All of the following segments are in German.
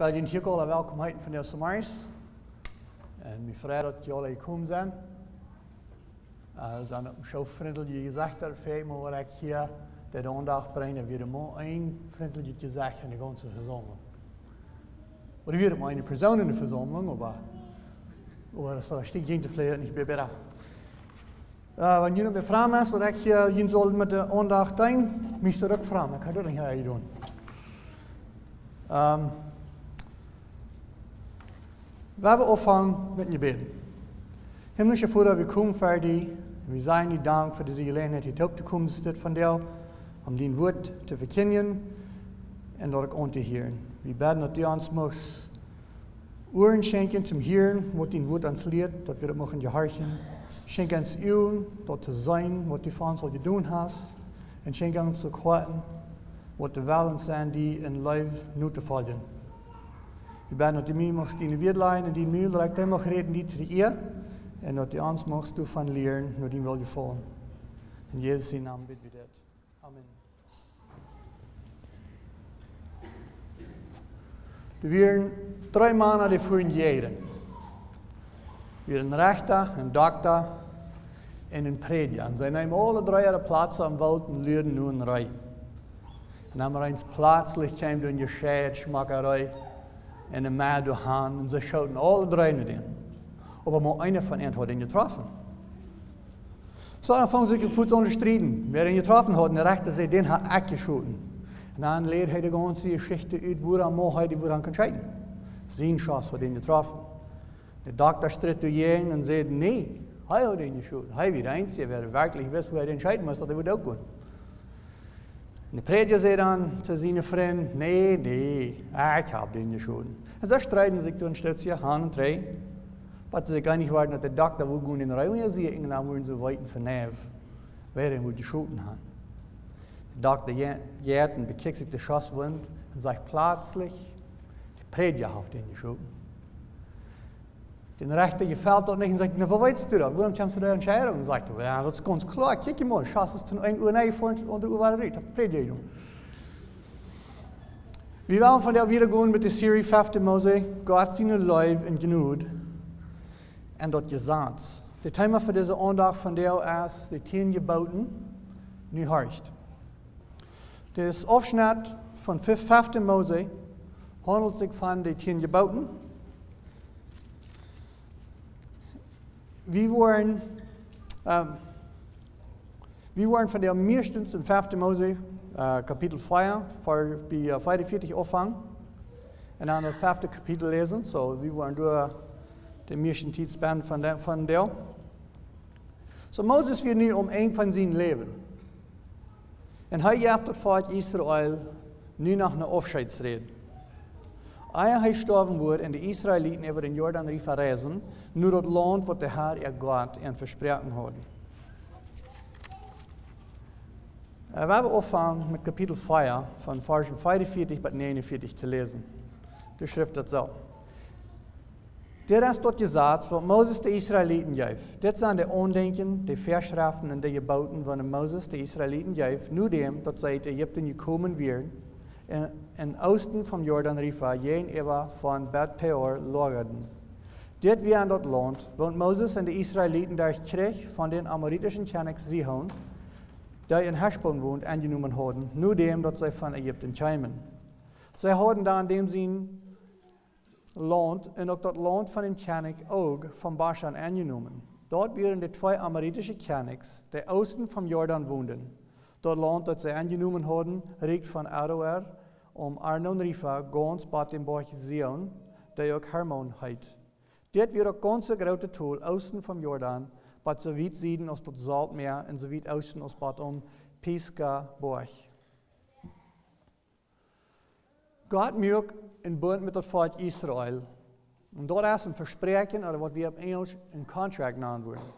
Wel, je hier alle welkom heten van de Samaris. En mijn vrij dat jullie komen zijn. Uh, zijn op een show vriendelijk gezegd dat feit maar wat ik hier de aandacht brengen, weer maar één vriendelijk gezegd in de ganze verzameling. Oder wir mal eine Person in der Versammlung, aber, aber das steht jeden vielleicht nicht mehr besser. Uh, wenn jemand befragen ist, dat ik je uh, soll mit der aandacht doen, moest je ook vragen. Ik ga dat niet gaan doen. Um, we hebben opvang met je beden. Himmlische Vater, wir kommen für die, wir sagen dir Dank für diese Gelegenheit, hier op te komen zitten von dir, um dein Wort zu verkennen und dort auch zu hören. Wir beten, dass du uns muss Ohren schenken zum Hören, was dein Wort uns lehrt, dass wir das machen gehorchen. Schenk uns Ohren, dort zu sein, was du für uns zu tun hast. Und schenk uns zu korten, was die Wellen sind, die in Leben nur zu folgen. Wir beten, dass du mir machst deine Wiederlein und die Mühe, dass du machst reden, die zu ihr. Und dass du uns machst, du von lernen, nur die will gefallen. In Jesus Namen bitten wir das. Amen. Er waren drie mannen die voeren jaren. Weer een rechter, een dokter en een prediker. En zij nemen alle drie ihre Plätze am Wald und leren nu een rij. En dan maar eens plaatselijk kwam door je scheid, schmakkerij en een maat door hand. En ze schoten alle drie naar in. Aber maar einer von ihnen hat ihn getroffen. So, dann fangen sie voet an strijden. Wer ihn getroffen hat, der Rechter sagt, den hat ich geschoten. Und dann lehrt er die ganze Geschichte uit, wo er mal heute, er kann scheiden. Sein Schuss hat ihn getroffen. Der Doktor stritt durch ihn und sagte, nee, er hat ihn geschoten. Er wird der Einzige, wer wirklich weiß, wo er entscheiden muss, dass er wird auch gut. Und der Prediger sagt dann zu seinen Freunden, nee, nee, ich habe den geschoten. Und so streiten sich dann, stellt sich Hand und drei. Aber sie gar nicht warten, dass der Doktor wo gehen in den Raum sie irgendwann wollen sie weiten von Nev, wer ihn wohl geschoten hat. Der Doktor jährt und bekickt sich den Schusswund und sagt plötzlich, der Prediger hat den geschoten. Den Rechter gefällt dort nicht und sagt, na, wo weißt du da? Warum kommst du da Entscheidung? Und sagt, ja, das ist ganz klar, kick mal, Schuss ist von 1 Uhr nach vor und der Uhr war der Prediger. Wir wollen von der wiedergehen mit der Serie 5. Mose, Gott seine Leib in Genut en dat gezant. Het thema voor deze aandacht van deel is de tien geboten, nu hartst. Dit afschnitt van 5. Mose handelt zich van de tien geboten. We waren, um, we waren van der meestens in 5. Mose, uh, kapitel 4, voor bij uh, 45 opvang. En dan het vijfde kapitel lezen, so we waren door de meeste tijdspan van, de, van deel. So Moses wird nu om een van zijn leven. En hij heeft het volk Israël nu nog een Eer hij gestorven wordt en de Israëlieten over den Jordan River reizen, nu dat land wat de Heer ihr Gott en versprochen hat. Uh, we hebben opgevangen met kapitel 4 van versen 45 tot 49 te lezen. De schrift dat zo. Dit is tot gezegd wat Moses de Israëlieten geeft. Dit zijn de ondenken, de verschriften en de geboten van Moses de Israëlieten geeft, nu dem dat zij uit Egypte gekomen werden, en in oosten van Jordan River, jeen eeuw van Bet Peor lagerden. Dit weer aan dat land, want Moses en de Israëlieten daar kreeg van den Amoritischen König Sihon, die in Heshbon woont, aangenomen hadden, nu dem dat zij van Egypte kwamen. Zij hadden dan dem zien land en ook dat land van een koning ook van Bashan aangenomen. Dort werden de twee Amoritische konings, die oosten van Jordan woonden. Dat land dat zij aangenomen hadden, reikt van Aroer om Arnon Rifa, dem Berg Zion, die ook Hermon heet. Dit weer ook ganze grote tool oosten van Jordan, wat zo weit zieden als tot Saltmeer en zo weit oosten als bad om Pisga Borg. Gott mögt een bund met het volk Israël. En dat is een verspreken, of wat we op Engels een contract namen worden.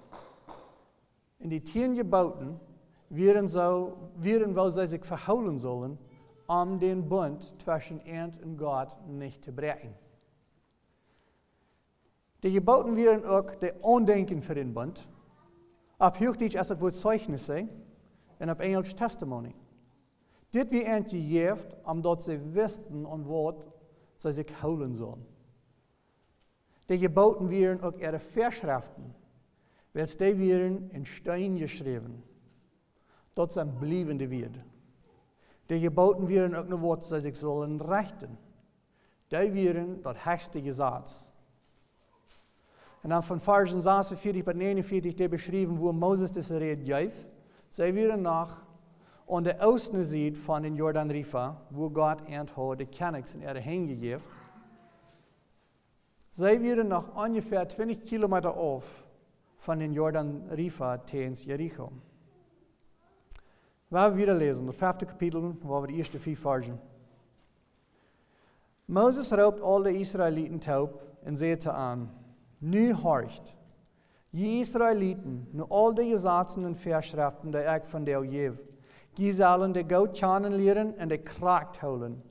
En die tien geboten werden, so, werden wel zij zich verhouden zullen, om den Bund zwischen Erd en Gott nicht zu brechen. Die geboten werden auch de Ondenken für den Bund. Op Hochdeutsch ist das Wort Zeugnisse und op Englisch Testimony. Dit wie eentje geeft, omdat ze wisten en wat zij zich houden zullen. Die geboten werden ook ihre Verschriften, welche die werden in Stein geschrieben. Dat zijn blijvende woorden. Die geboten werden ook nog wat zij zich zullen rechten. Die werden dat hoogste gezag. En dan van versen 46 tot 49 die beschreven hoe Moses deze red geeft. Zij werden nog aan de oostenzijde van de Jordan River, wo God en de Kennex in ihre Hände geeft. Zij werden nog ongeveer 20 kilometer af van de Jordan River tegen Jericho. We wieder lesen, das fünfte Kapitel, wo wir die ersten vier Versen. Moses roept alle Israeliten taub und sagte an, nu horcht, je Israeliten, nu al die Gesetzen und Verschriften, die ich von dir gebe, die sollen die Gott leren und die Kracht holen.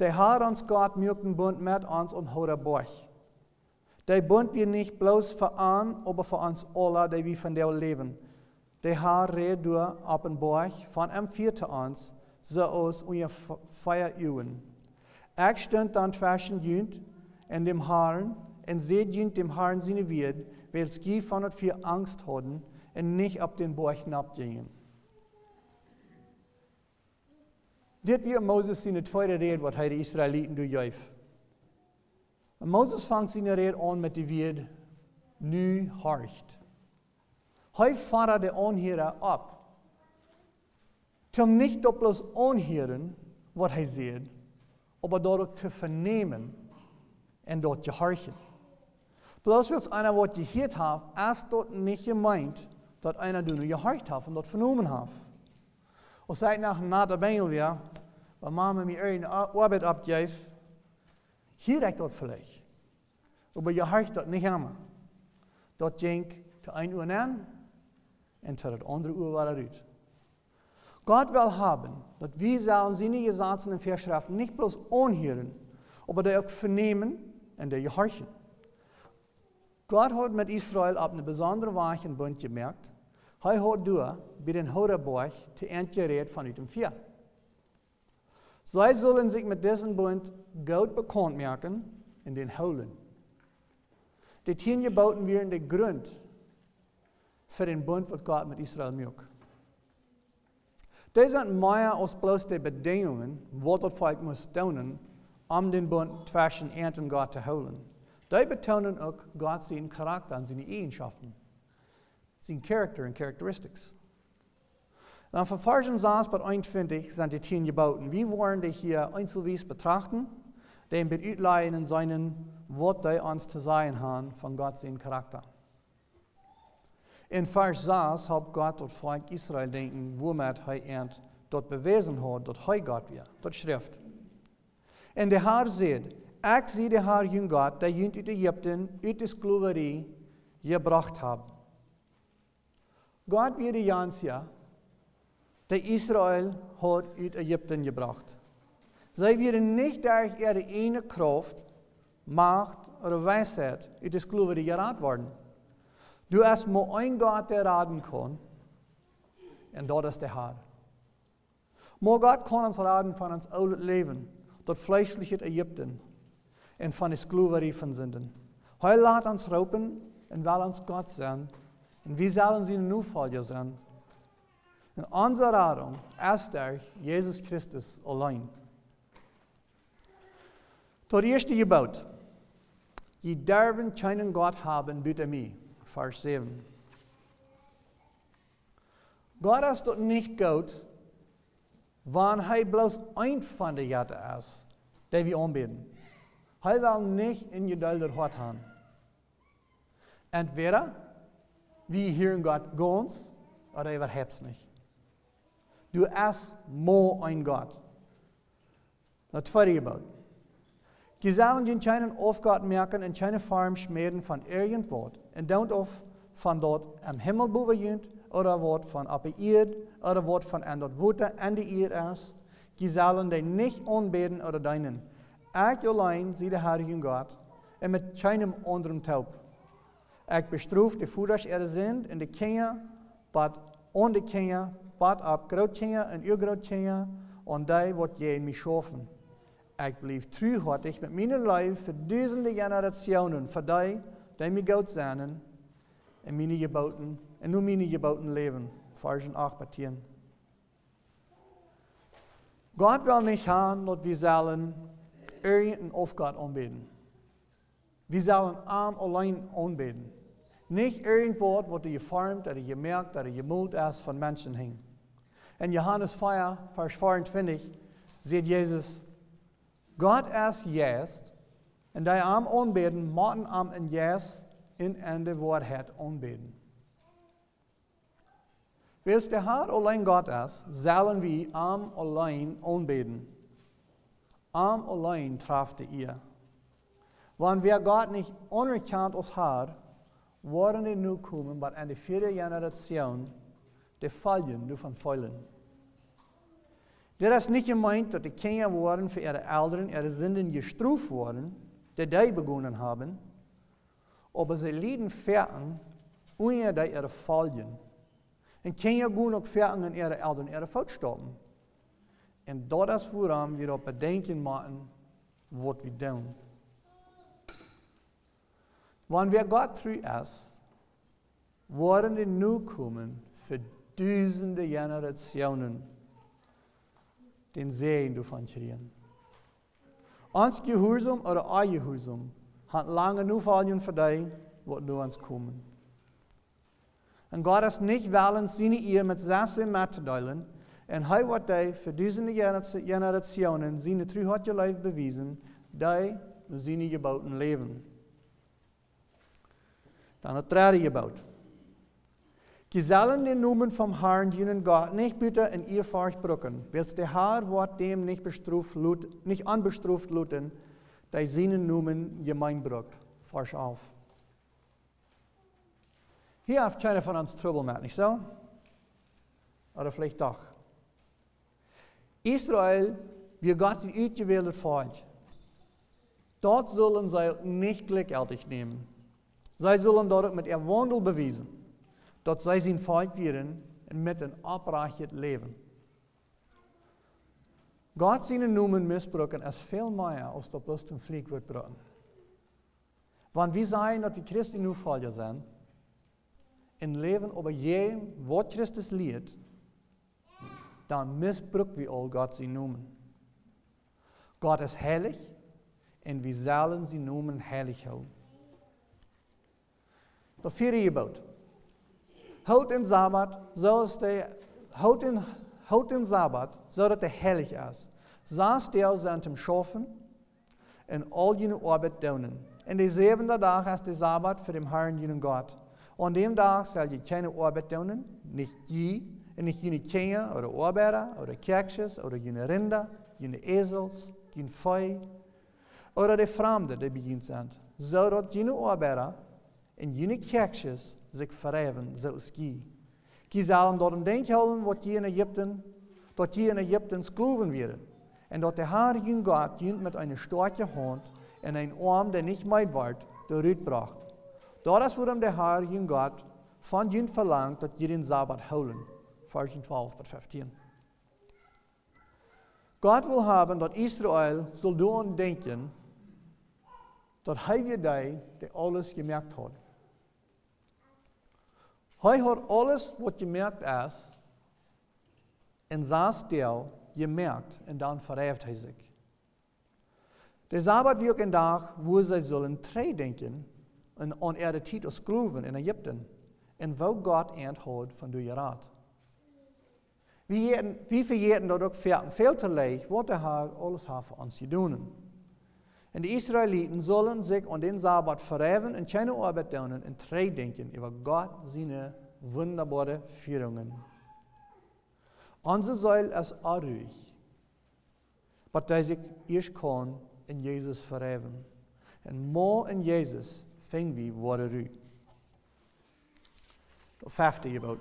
Die hat uns Gott mögen Bund mit uns und hat Borg. Die Bund wir nicht bloß für an, aber für uns alle, die wir von dir leben. Die hat red durch Borg von einem Vierten uns, so aus unser Feier üben. Ich stand dann zwischen Jünd und dem Haaren, und seht Jünd dem Haaren seine Wied, weil sie von und für Angst hatten und nicht auf den Borg hinabgingen. Dit weer Moses zijn tweede reden wat hij de Israëlieten doorgeeft. En Moses vangt zijn reden aan met de woord nu hart. Hij vaart de onheren op. Om niet op bloos onheren wat hij zegt, maar door ook te vernemen en door te harten. Bloos als einer wat je gehoord heeft, als dat niet gemeint, dat einer du nur je hart heeft en dat vernomen heeft. Och säg när na da bengelvia, vad mamma mi örin arbet abgeef, hier räckt dort vielleicht. Aber je hart dort nicht hammer. Dort jenk zu ein Uhr an und zu das andere Uhr war er ut. Gott will haben, dass wir sollen seine Gesetze und Verschriften nicht bloß anhören, aber die auch vernehmen und die gehorchen. Gott hat mit Israel auf eine besondere Weise Bund gemerkt, hij hat door bij den Hoderborg te entgereed vanuit dem Vier. Zij zullen sich mit diesem Bund gut bekannt merken in den Holen. Die tien Geboten wären der Grund für den Bund, was Gott mit Israel macht. Das sind mehr als bloß die Bedingungen, wo das Volk muss tun, um den Bund zwischen Ernst und Gott zu holen. Die betonen auch Gott seinen Charakter und seine Eigenschaften zijn character en characteristics. Von Versen 6 bis 21 sind die zehn Geboten. Wir wollen die hier einzelwies betrachten, den mit in seinen Wort, die uns zu sein haben, von Gott seinen Charakter. In Vers 6 hat Gott das Volk Israel denken, womit er dort bewiesen hat, dass er Gott wir, das Schrift. Und der Herr sagt, ich sehe der Herr, jün Gott, der jünt Ägypten, uit de Sklaverei gebracht hat. Gott wieder Jans ja, der Israel hat aus Ägypten gebracht. Sie werden nicht durch ihre eine Kraft, Macht oder Weisheit aus der Sklaverei geraten worden. Du hast nur ein Gott, der raten kann, und dort ist der Herr. Nur Gott kann uns raten von uns alten Leben, das fleischliche Ägypten und von der Sklaverei von Sünden. Heute lässt uns raupen und will uns Gott sein, und wie sollen sie nu sein? In unserer Radung ist er Jesus Christus allein. Tot erste Gebot. Je dürfen keinen Gott haben, bitte mir. Vers 7. Gott ist dort nicht gut, wann er bloß ein von der Jette ist, der wir anbeten. Er will nicht in Geduld Hort haben. Entweder wie hören Gott ganz oder überhaupt nicht. Du hast more ein Gott. Das zweite Gebot. Die sollen den keinen Aufgott merken und keine Farm schmieden von irgendwo. Und don't auf von dort am Himmel boven oder Wort von auf der Erde oder Wort von an dort Wutter an die Erde ist. Die sollen den nicht anbeten oder deinen. Ich allein sie der Herr Gott und mit keinem anderen taub. Ik bestroof de voeders er zijn in de Kenia, wat on de Kenia, wat op groot Kenia en uw groot Kenia, en die wordt je in mij schoven. ik blijf truhartig met mijn leven voor duizenden generationen, voor die, die mij God zijn, en mijn geboten, en nu mijn geboten leven. Vers 8 bij 10. God wil niet gaan dat we zullen irgendein Aufgott anbeten. Wir sollen arm allein anbeten. Nicht irgendwo, wo du geformt oder gemerkt oder gemult ist von Menschen hin. In Johannes 4, Vers 24, sieht Jesus, Gott ist jetzt, und die arm anbeten, moeten am in yes in ende Wahrheit anbeten. Weil der Herr allein Gott ist, sollen wir am allein anbeten. Am allein trafte ihr. Wenn wir Gott nicht anerkannt als Herr, worden die nu kommen, aber in der vierde Generation, die fallen nur von Feulen. Das ist nicht gemeint, dass die Kinder worden für ihre Eltern, ihre Sünden gestruft worden, die die begonnen haben, aber sie lieden Fährten, ohne dass ihre fallen. En Kinder gehen auch Fährten in ihre Eltern, ihre Voetstappen. En dat is waarom we op bedenken moeten wat we doen. Wanneer Gott treu ist, worden die nu kommen für duizenden Generationen den Segen davon schreien. Ons Gehorsam oder Gehorsam hat lange nu fallen für die, wat nu uns kommen. Und Gott ist nicht wollen, seine Ehe mit sechs mitzuteilen, en hij wordt hij voor duizenden generationen zijn terug je leven bewijzen, die zijn geboten leven. Dan het derde gebouwd. Gezellen den Namen vom Herrn dienen Gott nicht bitte in ihr Furchtbrücken, weil der Herr wird dem nicht, bestruft, nicht anbestruft luten, die seinen Namen gemeinbrückt. Vers auf. Hier hat keiner von uns Trouble mit, nicht so? Oder vielleicht doch. Israel, wir Gott in uitgewählte Volk. Dort sollen sie nicht gleichgültig nehmen. Sie sollen dort mit ihr Wandel beweisen, dass sie sein Volk werden und mit ein abrechtes Leben. Gott seine Namen missbrauchen ist viel mehr, als das bloß zum Flieg wird brauchen. Wenn wir sagen, dass wir Christi nu Folger sind, in Leben über jedem, was Christus lehrt, dann missbrauchen wir all Gott sie Namen. Gott ist heilig und wir sollen sie Namen heilig halten. Das vierde Gebot. Houd den Sabbat, zoals de, houd den, houd den Sabbat, zodat er heilig ist. Zes deel zijn hem schaffen en al jene arbeid doen. En de zevende dag is de Sabbat für den Herrn, jenen Gott. An dem Tag soll je keine Arbeit tun, nicht je, nicht jene Kinder oder Arbeiter oder Kirches oder jene Rinder, jene Esels, jene Feu oder die Fremden, die beginnt sind. So dass jene Arbeiter en jene kerkjes zich verheven zoals die. Die zullen door een denk houden wat je in Egypten, dat je in Egypten geloven werden. En dat de Heilige Gott je met een sterke hand en een arm, der nicht meid wordt, eruit bracht. Dat is waarom de Heilige Gott van je verlangt dat je den Sabbat houden. Vers 12 tot 15. Gott wil hebben dat Israël zal doen denken dat hij weer die, die alles gemerkt had. Hij hat alles wat gemerkt is, in zijn stil gemerkt en dan verheft hij zich. De Sabbat wird een dag wo zij zullen denken en aan ihre Titus geloven in Egypten en wo Gott antwoord van de raad. Wie verjeten dat ook veel te leeg, wat de Heer alles heeft voor ons doen. En de Israëlieten zullen zich aan den Sabbat verheven en keine Arbeit doen en denken über Gott seine wunderbare Führungen. Onze ist auch ruhig, aber dass sich erst kann in Jesus verheven. En more in Jesus fing wir worden ruhig. Dat vijfde gebod.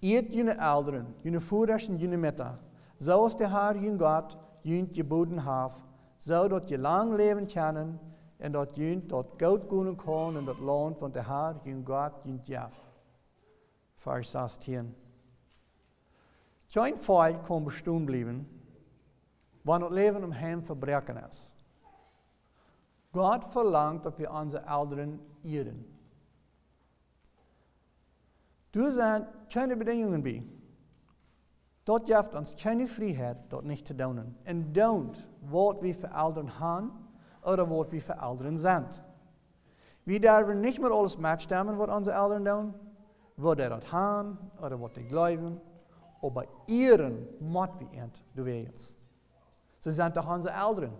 Eet jullie ouderen, jullie voeders en jullie mitta, zoals de Heer jullie God jullie geboden heeft, zodat je lang leven kunnen en dat jullie tot goud kunnen kan in dat land van de Heer jullie God jullie jaf. Vers 16. Geen volk kan bestaan blijven, wann das Leben um hem Verbrechen ist. Gott verlangt, dass wir unsere Eltern ehren. Du zijn keine Bedingungen bij. Dat geeft ons keine Freiheit, dat nicht zu tun. En don't wat wir für Eltern haben oder wat wir für Eltern sind. Wir dürfen nicht mehr alles mitstimmen, was unsere Eltern tun, was sie das haben oder was sie glauben. Aber ihren moet wir ent, du jetzt. Sie sind doch unsere Eltern.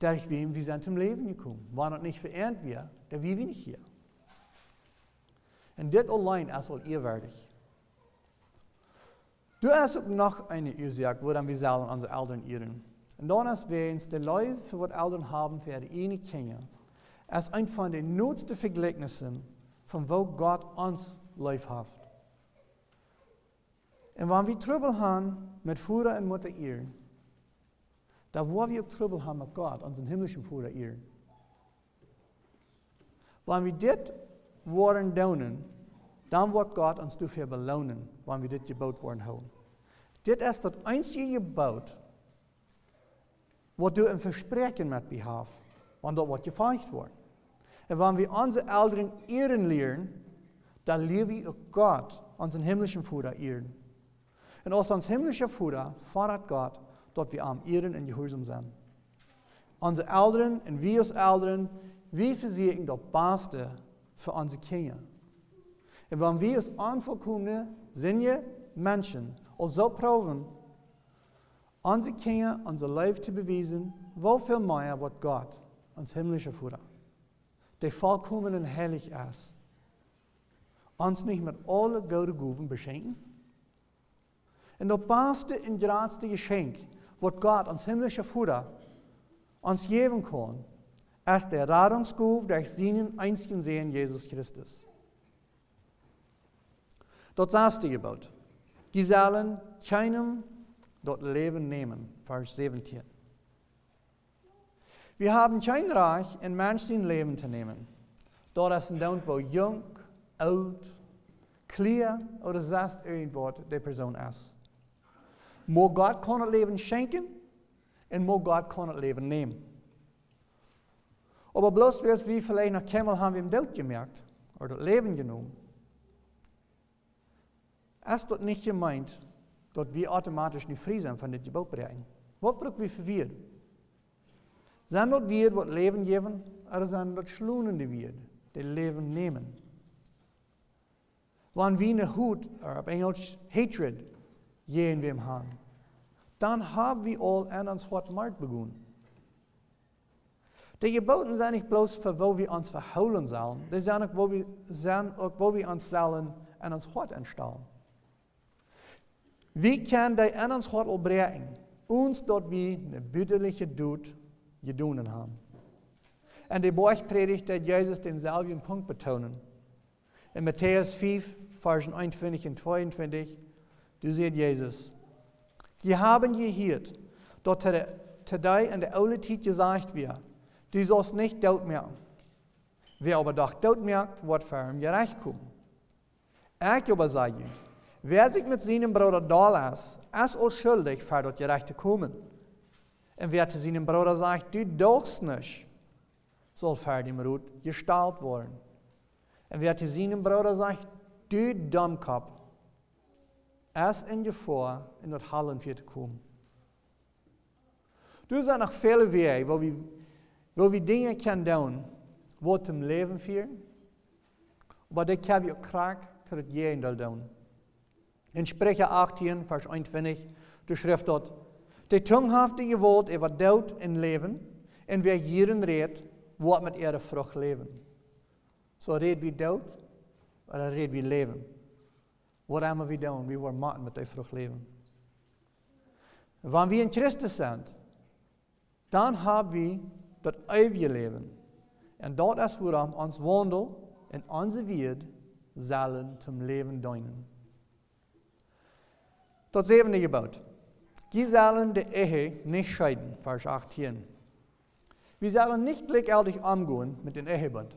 Durch wem wir sind zum Leben gekommen. War das nicht für wir, dann wären wir nicht hier. Und das allein ist al eerwaardig. Du hast ook nog een oorzaak waarom we zullen onze ouderen eren. En dan is weens de Leute, für wat ouderen haben für die ene Kinder, ist ein von den noodste vergelijkenissen von wo Gott uns lief hat. Und wenn wir Trouble haben mit Vater und Mutter ihr, da wo wir auch Trouble haben mit Gott, unseren himmlischen Vater ihr. Wenn wir das worden doen, dan wordt God ons dafür belohnen, wanneer we dit gebouwd worden houden. Dit is het einzige gebouwd, wat du een verspreken met je hebt, want dat wordt geveicht worden. En wanneer we onze ouderen ehren leren, dan leren we ook God, onze himmlische Vader, ehren. En als ons himmlische Vader fordert God, dat we am ehren en gehoorzaam zijn. Onze ouderen en wie als ouderen, wie verzekeren dat beste für unsere Kinder. Und wenn wir als anvollkommene, sinnige Menschen uns so proben, unsere Kinder, unser Leben zu beweisen, wofür mehr wird Gott, uns himmlischer Vater, der vollkommen und heilig ist, uns nicht mit allen guten Gaben beschenken? Und das beste und grootste Geschenk, was Gott, uns himmlischer Vater, uns geben kann, als der Rettungsruf durch seinen einzigen Sehen Jesus Christus. Dort saß die Gebot. Die sollen keinem dort Leben nehmen. Vers 17. Wir haben kein Recht, in Menschen Leben zu nehmen. Dort ist Land, wo jung, alt, klar oder sonst irgendwo die Person ist. Mo Gott kann das Leben schenken und mo Gott kann das Leben nehmen. Aber bloß weil wir vielleicht nach Kemmel haben wir im Tod gemerkt oder das Leben genommen. Ist das nicht gemeint, dass wir automatisch nicht sind von dem Gebot bringen? Was brauchen wir für wir? Sind das wir, die Leben geben, oder sind das Schlunende wir, die Leben nehmen? Wenn wir eine Hut, oder auf Englisch Hatred, gehen wir haben, dann haben wir all an Wort Markt begonnen. Die geboten zijn niet bloos voor wo we ons verhouden zullen, die zijn ook wo we, zijn ook wo we ons zullen en ons hart instellen. Wie kan die in ons hart opbrengen, ons dat we een bütterliche dood gedaan hebben? En de Borgpredigt dat Jezus denselben Punkt betonen. In Matthäus 5, Versen 21 und 22, du siehst Jesus. Die haben gehört, dort today in der oude Zeit gesagt wird, Du sollst nicht dood merken. Wer aber doch dood merkt, wird für ihn gerecht kommen. Ich aber sage, wer sich mit seinem Bruder da lässt, ist unschuldig für das Gerechte kommen. Und wer zu seinem Bruder sagt, du darfst nicht, soll für den Rut gestaltet werden. Und wer zu seinem Bruder sagt, du Dummkopf, ist in Gefahr, in das Hallen wird kommen. Du sind noch viele Wege, wo wir wo wir Dinge können tun, wo zum Leben führen, aber das kann wir auch krank zu das Gehen tun. In Sprecher 18, Vers 21, du schrift dort, die tunghaftige Wort über Tod und Leben, und wer hierin redet, wird mit ihrer Frucht leben. So red wie Tod, oder red wie Leben. Was haben wir tun? Wir wollen machen mit der Frucht leben. Wenn wir in Christus sind, dann haben wir dat eeuwige leven. En dat is waarom ons wandel en onze wereld zullen zum Leben dienen. Dat zevende gebod. Die sollen de Ehe nicht scheiden, Vers 18. Wir sollen nicht gleichgültig umgehen mit dem Ehebund.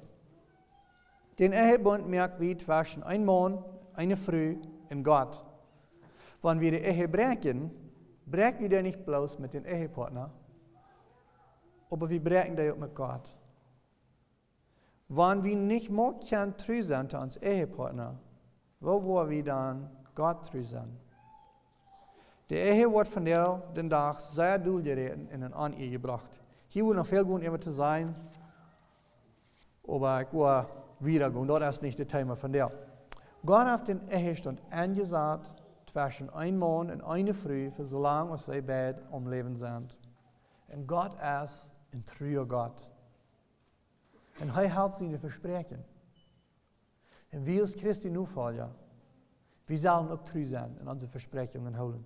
Den Ehebund merkt wie zwischen ein Mann, eine Frau und Gott. Wenn wir die Ehe brechen, breken wir nicht bloß mit den Ehepartner, aber wir breken den auch mit Gott. Wenn wir nicht mehr treu sein zu uns Ehepartner, wo wollen wir dann Gott treu sein? Der Ehe wird von der den Tag sehr durchgereden in ein An-Ehe gebracht. Hier will noch viel gut immer zu sein, aber ich will wieder gehen, das ist nicht das Thema von der. Gott hat den Ehestand angesagt, zwischen ein Mann und eine Frau, für so lange sie beide am Leben sind. Und Gott ist ein treuer Gott. Und er hält seine Versprechen. Und wir als Christi nu ja, wir sollen auch treu sein in unsere Versprechungen holen.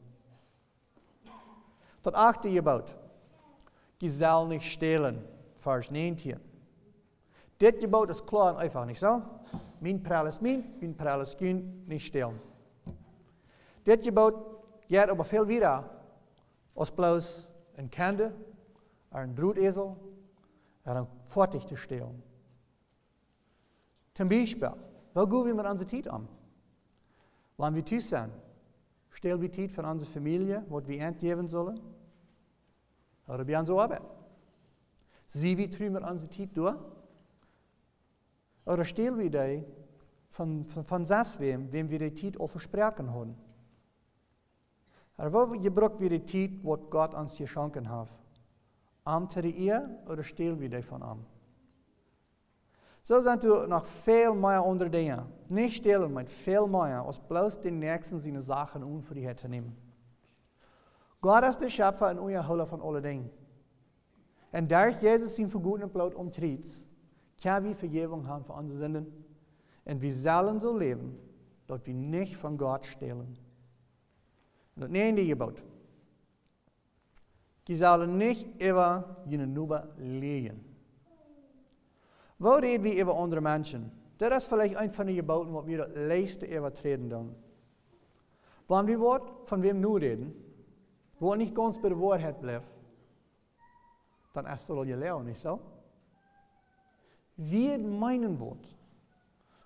Dat achte. Je zal nicht stehlen. Vers 19. Dit gebod ist klar und einfach, nicht so? Mein Prall ist mein, mein Prall ist kein, nicht stehlen. Dit gebod geht aber viel wieder als bloß ein Kende, ein Brutesel, ein Fortig zu stehlen. Zum Beispiel, wo gehen wir mit unserer Zeit um? Wann wir tief sind, wir Zeit für unsere Familie, was wir entgeben sollen? Oder bei unserer Arbeit? Sie wie trü mit unserer Zeit durch? Oder stellen wir die von, von, von das wem, wem wir die Zeit auch versprechen haben? Oder wo gebruiken wir die Zeit, was Gott uns geschenkt hat? Am zu ihr oder stehlen wir die von am? So sind er noch viel mehr andere Dinge. Nicht stehlen, maar viel mehr, als bloß den Nächsten seine Sachen unfreiheit zu nehmen. Gott ist der Schöpfer und Hölle von allen Dingen. Und durch Jesus sein verguten Blut umtritt, können wir Vergebung haben für unsere Sünden. Und wir sollen so leben, dass wir nicht von Gott stehlen. Und das nehmen die Gebot. Die sollen nicht über jene Nuber legen. Wo reden wir über andere Menschen? Das ist vielleicht ein von den Geboten, wo wir das leiste übertreten tun. Wenn wir von wem nur reden, wo nicht ganz bei der Wahrheit bleibt, dann ist das gelernt, nicht so? Wir meinen Wort,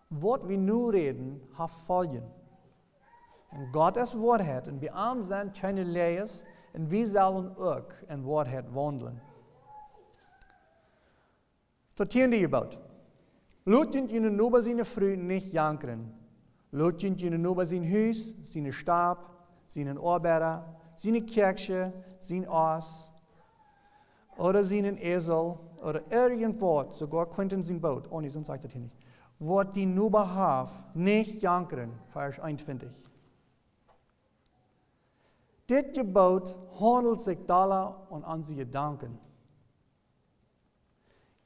was wir nur reden, hat Folgen. Und Gott ist Wahrheit und wir arm sind keine Leers und wir sollen auch in Wahrheit wandeln. Hier die gebouwd. Lotjent je noba zijn vrouw niet jankeren. Lotjent je noba zijn huis, zijn stab, zijn arbeider, zijn kerkje, zijn as, oder zijn esel, oder irgendwas, sogar Quentin sein Boot, oh nee, sonst sagt das hier nicht, wird die Nuba haf nicht jankeren, Vers 21. Dit Gebot handelt sich daran und an sie Gedanken.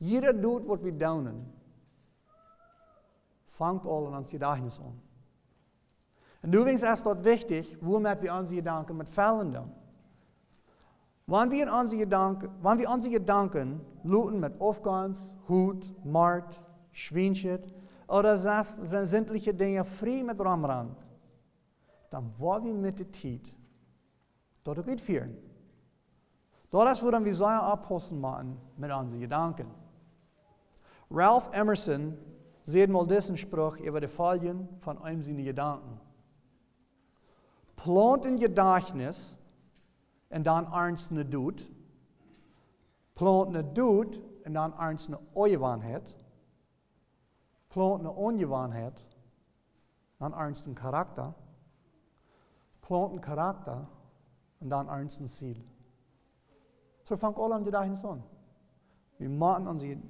Jeder doet wat we doen. Fangt al aan ons gedagnis aan. En übrigens ist das wichtig, womit wir unsere Gedanken mit Fällen tun. Wenn wir unsere Gedanken, wir unsere Gedanken looten mit Aufgangs, Hut, Mord, Schweinschit oder sämtliche Dinge frei mit Ramran, dann wollen wir mit der Zeit dort auch führen. Dort ist, wo wir sollen abposten machen mit unseren Gedanken. Ralph Emerson sieht mal diesen Spruch über die Folgen von seiner Gedanken. Plant ein Gedächtnis und dann ernst ne Dut. Plant ne Dut und dann ernst ne Ongewohnheit. Plant ne Ongewohnheit, dann ernst ein Charakter. Plant ein Charakter und dann ernst ein Ziel. So fangen alle an Gedächtnis an. Wir machen an sie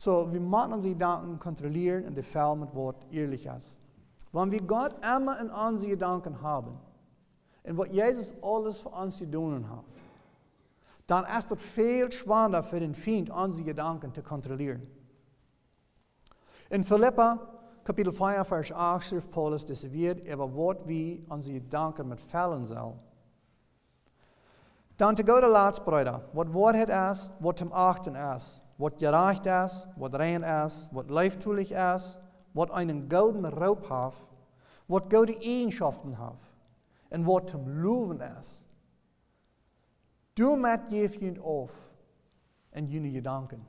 so, wir müssen unsere Gedanken kontrollieren und die Fall mit Wort ehrlich ist. Wenn wir Gott immer in unsere Gedanken haben und was Jesus alles für uns zu tun hat, dann ist es viel schwerer für den Feind, unsere Gedanken zu kontrollieren. In Philippa, Kapitel 5, Vers 8, schrift Paulus, dass wird über was wie unsere Gedanken mit fallen sollen. Dann zu Gott laatst, Brüder, was Wahrheit ist, was zum Achten ist wat gerecht ist, wat rein ist, wat leiftulich ist, wat einen gouden Raub hat, wat gute Eigenschaften hat und wat zum Loven ist. Du met je auf in jene Gedanken.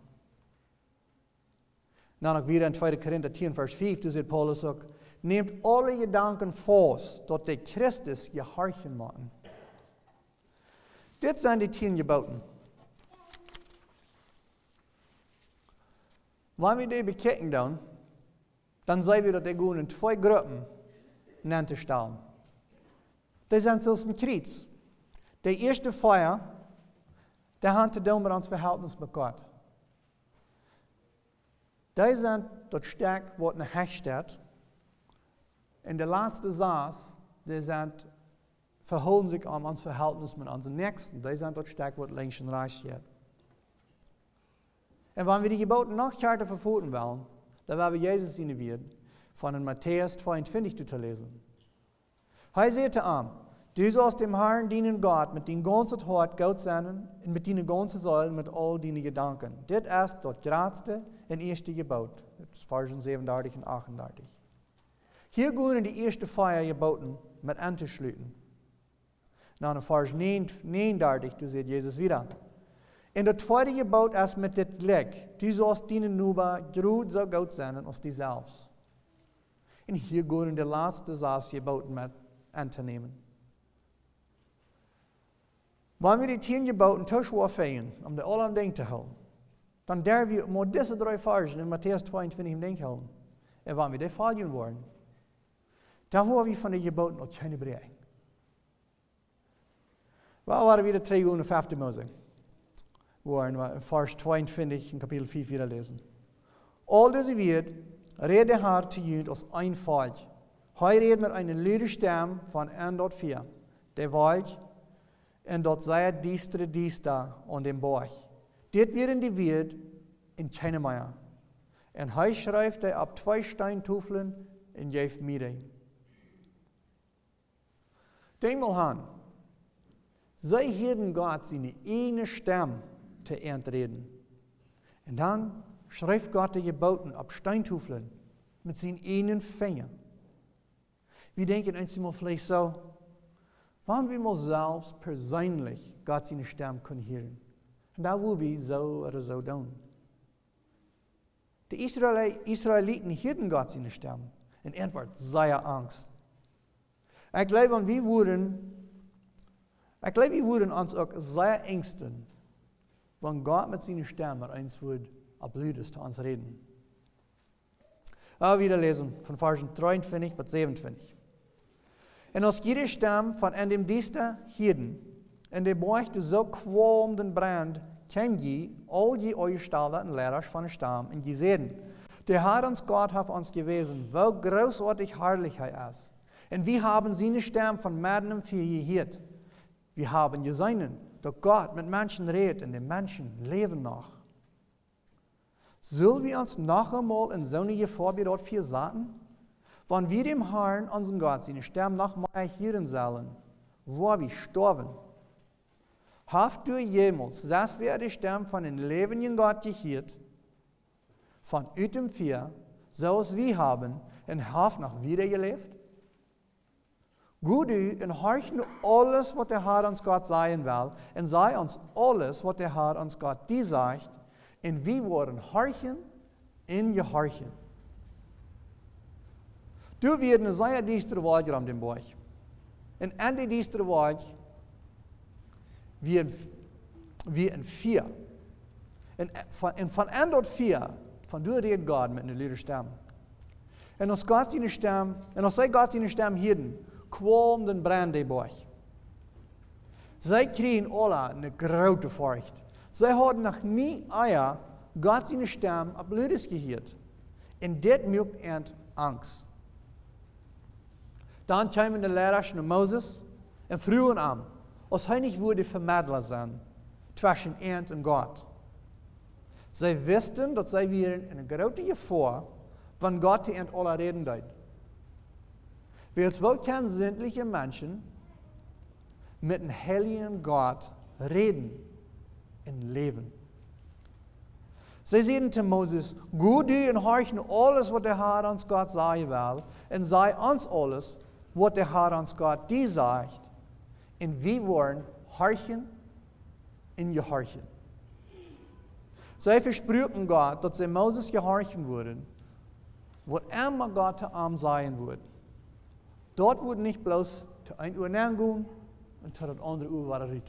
Dan ook weer in 2 Korinther 10, vers 5, da sagt Paulus ook, nehmt alle Gedanken vor, dat die Christus gehorchen machen. Dit zijn die tien geboten. Wanneer we die bekijken dan, dan zien we dat die gewoon in twee groepen nemen te staan. Die zijn zoals een kriets. De eerste feier, der hat doen met ons verhältnis God. Die zijn dat sterk wordt een hersteld. En de laatste zes, die zijn verholen zich aan ons verhältnis met onze Nächsten. Die zijn dat sterk wordt links en rechts gaat. En wanneer we die geboten nog harder vervoeren willen, dan willen we Jezus zien weer von in Matthäus 22 zu lesen. Hij zei te aan, du sollst dem Herrn dienen Gott mit deinem ganzen Hart Gott sein und mit deiner ganzen Seele, mit all deinen Gedanken. Dit ist das grootste en eerste gebod. Dat is Versen 37 en 38. Hier gehen die erste vier geboten mit anzuschließen. Na, in Vers 39, du seht Jesus wieder. In der tweede gebod ist mit dit gelijk. Du sollst dienen Nuba, groot so Gott sein als die selbst. En hier gehen die laatste zes geboten mit anzunehmen. Wanneer we die tien geboten tussen om de alle aan denk te houden, dan dürfen wir maar deze drie versen in Matthäus 22 in denk houden. En wanneer we die volgen worden, dan horen we van de geboten nog geen bereiking. Wel waren we de 350 Mose. Waren we in vers 22 in kapitel 4 wieder lesen. Al deze wird rede haar te jullie als een volk. Hij redt met een luide stem van 1 tot 4. De volk en dat zij diestre diester aan dem borg. Dit weer in die wereld in China En hij schrijft hij op twee steintafelen in geeft midden. Denk mal aan. Zij hielden God zijn ene stem te entreden. En dan schrijft Gott die geboten op steintafelen met zijn ene vinger. Wir denken einmal vielleicht so, wann wir mal selbst persönlich Gott seine Stimme können hören. Und da wo wir so oder so tun. Die Israeliten hörten Gott seine Stimme. In Antwort sehr Angst. Ich glaube, wir wurden, ich glaube, wir wurden uns auch sehr ängsten, wenn Gott mit seiner Stimme eins wird, ab Blütes zu uns reden. Aber wieder lesen von Versen 23 bis 27. En als jede stam van en dem dieste Hirden, en de bräuchte so kwam brand, ken je al je eure Stalle en leraars van de stam, en je zeiden, der Herr uns Gott hat uns gewesen, wo großartig herrlich er ist. Und wir haben seine Stimme von Madden für gehört. Wir haben gesehen, dass Gott mit Menschen redet und die Menschen leben noch. Sollen wir uns noch einmal in so eine Gefahr dort für sagen? Wenn wir dem Herrn, unseren Gott, seine Stimme noch mal hören sollen, wo wir sterben, hast du jemals, dass wir die Stimme von dem lebenden Gott gehört, von Utem vier, so als wir haben, und hast noch wieder gelebt? Gut, und horch nu alles, was der Herr uns Gott sagen will, und sei uns alles, was der Herr uns Gott die sagt, und wir wollen horchen in gehorchen. Du weer een zeer diestere waard om den boog. En aan die diestere waard weer, weer een vier. En en van een tot vier, van du redt God met een luide stem. En als God zijn stem, en als zij God zijn stem hielden, kwam den brand die boog. Zij kregen alle een grote furcht. Zij hadden nog niet eier God zijn stem op luides gehoord. En dit maakt angst. Dan kwamen de leraars naar Mozes en vroegen aan, als hij niet wilde vermiddelen zijn tussen Ent en God. Zij wisten dat zij weer in een grote gevaar van God die Ent alle reden deed. Weil wel kan zindelijke mensen met een heilige God reden en leven. Zij zeiden te Moses, goed u en horchen alles wat de Heer ons God zeggen wil, en zij ons alles wat de Herr ons Gott die sagt, en wir wollen horchen in gehorchen. Zij versprühten Gott, dass sie Moses gehorchen würden, wat immer Gott zu ihm sein würde. Dort wurde nicht bloß zu ein Uhr gehen und zu das andere Uhr war er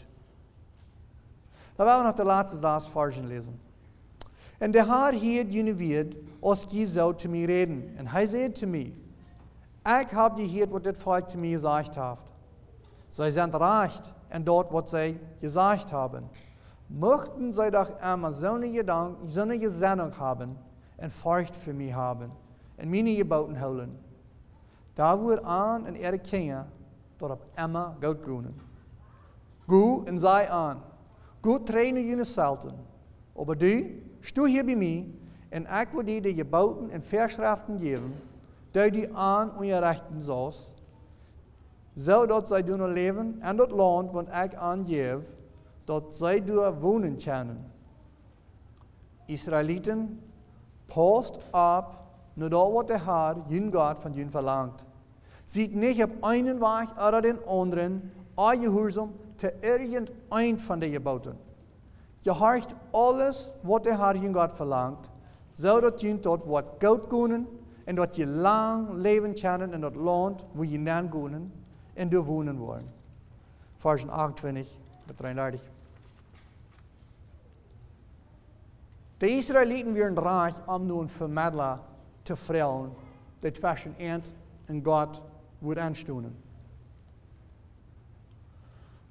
Da werden wir noch de laatste zes versen lesen. En de Heer hield jullie weer, als zou te mij reden. En hij zei te mij, ik heb gehoord wat dit volk te mij gezegd heeft. Zij zijn recht en dort wat zij gezegd hebben. Mochten zij doch einmal zo'n gedank, zo'n gezendung haben en furcht voor mij hebben en mijn geboten houden. Daar wordt aan en erkennen op Emma goud groenen. Go en zij aan. Go trainen jullie zelten. Aber du, stu hier bij mij en ik wil die de geboten en verschriften geven, die aan en je rechten zoals, zodat zij doen leven en dat land wat ik aangeef, dat zij door wonen kunnen. Israëlieten, post op naar dat wat de Heer, jun God, van jun verlangt. Ziet niet op einen weg oder den anderen, aangehoorzaam te irgendein van de geboten. Je hart alles wat de Heer jun God verlangt, zodat je tot wat goed kunnen en dat je lang leven kunnen in dat land waar je nan kunnen en door wonen worden. Vers 28 tot 33. De Israëlieten werden reich om nu een vermiddelaar te vrouwen, dat tussen eind en God wordt aanstonen.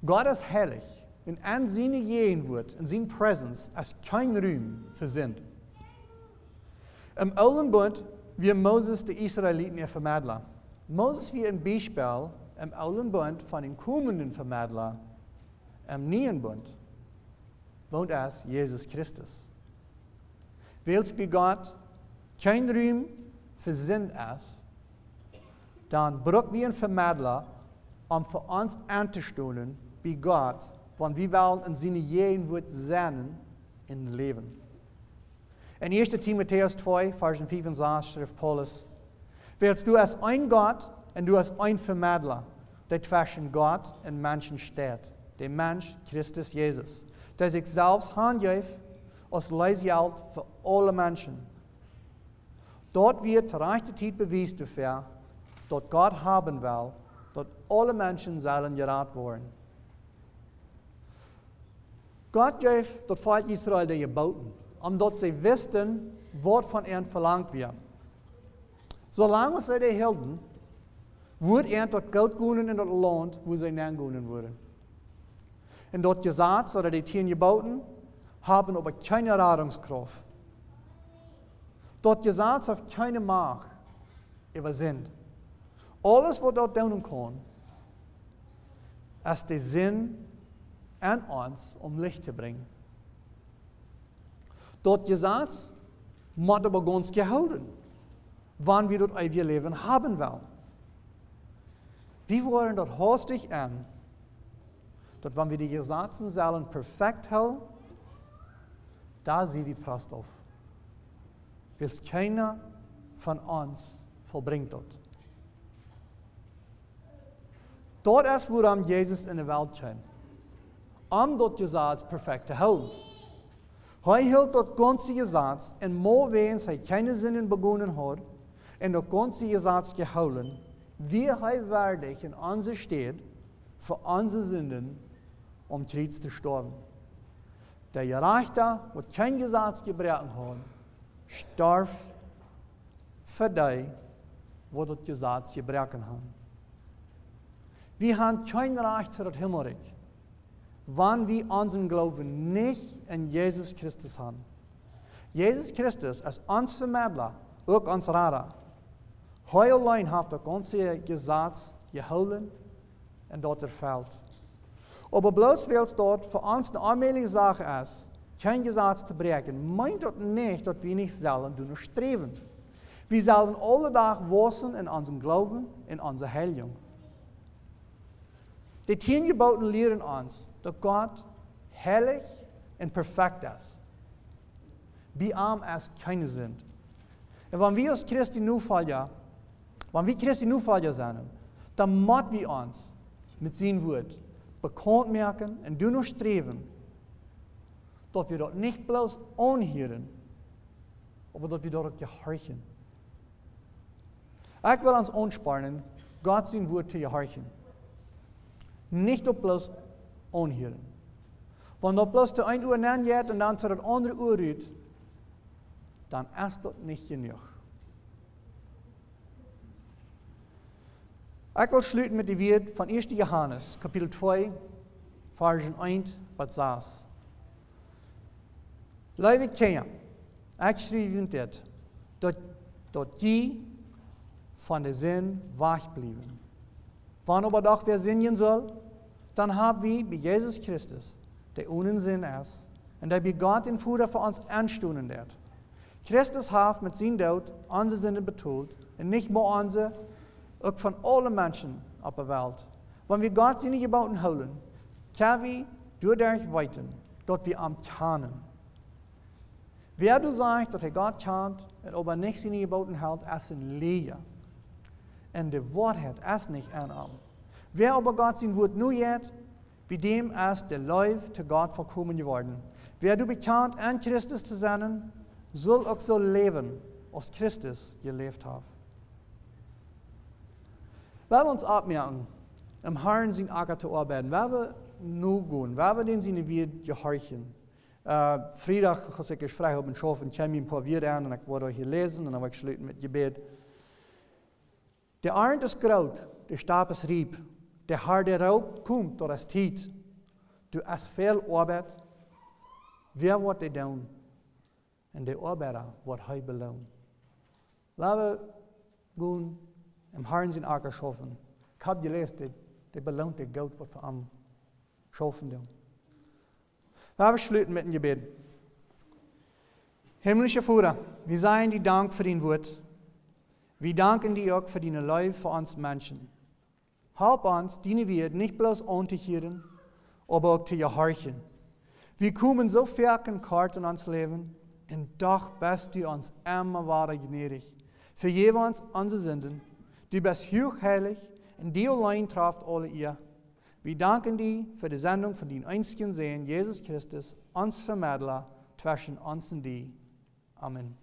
God is heilig en aan zijn geen wordt, in zijn presence, als geen ruim verzint. Im Oude Bund wie Moses de Israëlieten ihr vermiddelaar. Moses wie een Beispiel im Oude Bund van een komenden vermiddelaar. Im Nieuwen Bund woont als Jesus Christus. Wils bij God geen ruim verzint is, dan bruk wie een vermiddelaar om voor ons aan te stoelen bij God, want wie wel in zijn jeen wordt zijn in het leven. In 1 Timotheus 2, Versen 5 und 6 schrift Paulus, Willst du als ein Gott und du als ein Vermittler, der zwischen Gott und Menschen steht, der Mensch Christus Jesus, der sich selbst handgeeft als Leisgeld für alle Menschen. Dort wird zur rechten Zeit bewiesen dafür, dass Gott haben will, dass alle Menschen sollen gerat werden. Gott geeft dat Volk Israël de geboten, omdat zij wisten wat van hen verlangt werd. Zolang zij de hielden, wordt er tot goud kunnen in dat land waar zij nangoenen worden. En dat gezegd, zodat die tien geboten, haben aber keine Radungskraft. Dat gezegd heeft keine Macht über sind. Alles, wat dat doen kan, is de zin aan ons om licht te brengen. Dat gezegd moet aber ons gehouden, wanneer we dat eeuwige leven hebben wil. Wir wollen dat hastig an, dat wanneer we die Gesetze sollen perfekt houden, da sie wie passt auf. Wils keiner von uns vollbringt dort. Dort ist, woran Jesus in der Welt kam. Um dort Gesetz perfekt zu halten. Hij hield dat ganze Gesetz en mal wens hij keine Sinnen begonnen hat, en dat ganze Gesetz gehouden, wie hij waardig in onze steht, für unsere Sünden, um Krieg zu sterben. Der Gerechte, der kein Gesetz gebrochen hat, starb für die, wo das Gesetz gebrochen hat. Wir haben kein Recht für das Himmelreich, wann wir unseren Glauben nicht in Jesus Christus haben. Jesus Christus ist uns Vermittler, auch uns Radar. Hij alleen heeft dat ganze Gesetz gehouden en dat erfüllt. Aber bloß weil es dort für uns eine allmähliche Sache ist, kein Gesetz zu brechen, meint das nicht, dass wir nicht sollen nur streben. Wir sollen alle Tag wachsen in unserem Glauben, in unserer Heilung. Die zehn Geboten lehren uns, dass Gott heilig und perfekt ist. Wie arm es keine sind. Und wenn wir als Christi nu fallen, wenn wir Christi nu fallen sind, dann müssen wir uns mit seinem Wort bekannt merken en doen nog streven. Dat we dat niet bloos aanheren, maar dat we dat ook gehorchen. Ik wil ons aanspannen, God zijn woord te gehorchen. Niet op bloos aanheren. Wenn dat bloß de een uur nemen gaat en dan tot het andere uur uit, dan is dat niet genoeg. Ik wil sluiten met die woord van 1. Johannes, kapitel 2, versen 1 tot 6. Lieve kinderen, ik schrijf dit, dat, dat je van de zin wegblijven. Wanneer op dag weer zingen zal, dan hebben we bij Jezus Christus, der ohne Sinn ist, und der bei Gott den Vater für uns anstunden wird. Christus hat mit seinem Tod unsere Sünden betont, und nicht nur unsere, auch von allen Menschen auf der Welt. Wenn wir Gott seine Geboten holen, können wir dadurch weiten, dort wir am kennen. Wer du sagst, dass er Gott kennt und aber nicht seine Geboten hält, ist ein Lehrer. Und die Wahrheit ist nicht an ihm. Wer aber Gott sein Wort nur jetzt, wie dem ist der Läuf zu Gott vollkommen geworden. Wer du bekannt an Christus zu sein, soll auch so leben, als Christus gelebt hat. Wenn wir uns abmerken, im Herrn sind Acker zu arbeiten, wenn wir nur gehen, wenn wir den Sinne wieder gehorchen. Uh, vrijdag was ik eens vrij op een schof en kwam een paar weer aan en ik word hier lezen en dan word ik sluiten met gebed. De arend is groot, de stap is riep, de harde rook komt door is tijd. Du is veel arbeid, wer wordt hij doen? En de arbeider wordt hij beloond. Laten we gaan im Herrn zijn akker schoffen. Ik heb gelezen, de, de beloont de goud wat we am schoffen doen. Laten we sluiten met een gebed. Himmlische Vater, wir seien dir Dank für dein Wort. Wir danken dir auch für deine Liebe für uns Menschen. Help uns, deine Wort nicht bloß anzuhören, aber auch zu gehorchen. Wir kommen so ferken Kart in uns Leben, und doch bist du uns immer weiter gnädig. Vergebe uns unsere Sünden. Du bist hochheilig und die allein trifft alle ihr. Wir danken dir für die Sendung von deinem einzigen Sohn, Jesus Christus, uns Vermittler zwischen uns und dir. Amen.